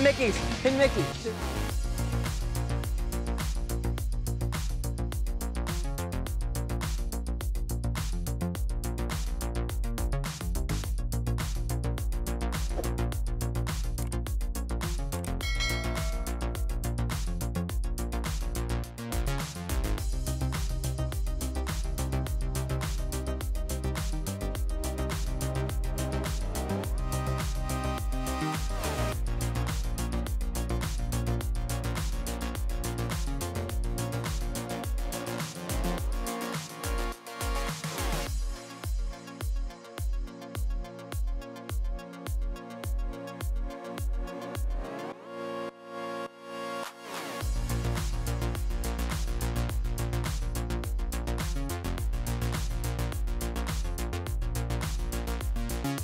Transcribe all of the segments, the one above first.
Hidden Mickeys. Hidden Mickeys.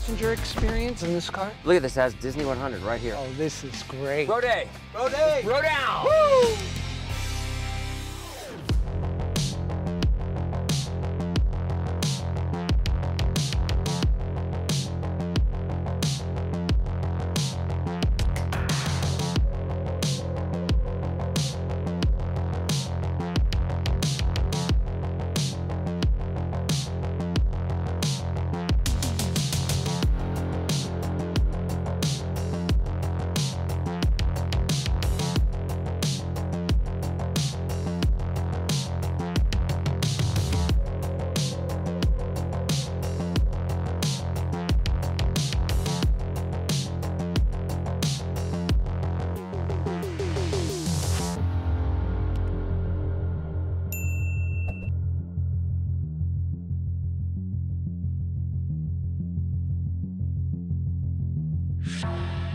Passenger experience in this car? Look at this, it has Disney 100 right here. Oh, this is great. Road A. Road A. Road down. Woo! Shh.